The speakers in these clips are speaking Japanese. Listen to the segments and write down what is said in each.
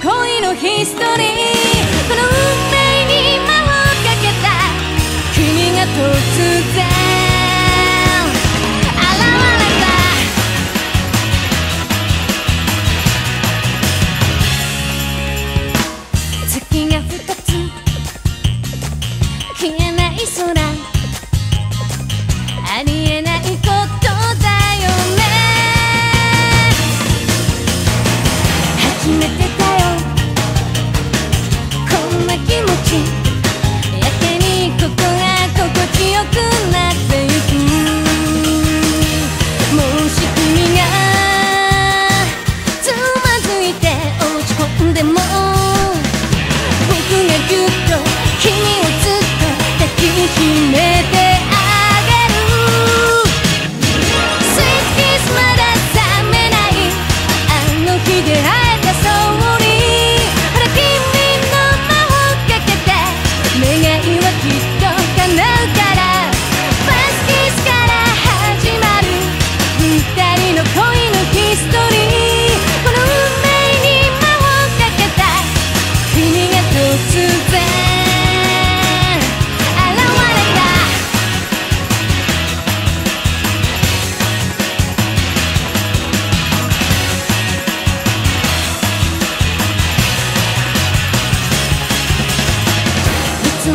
と恋のヒストリー。この運命に魔をかけた。君が突然。現れた。月が二つ。消えない空。ありえないこと。姫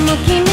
の君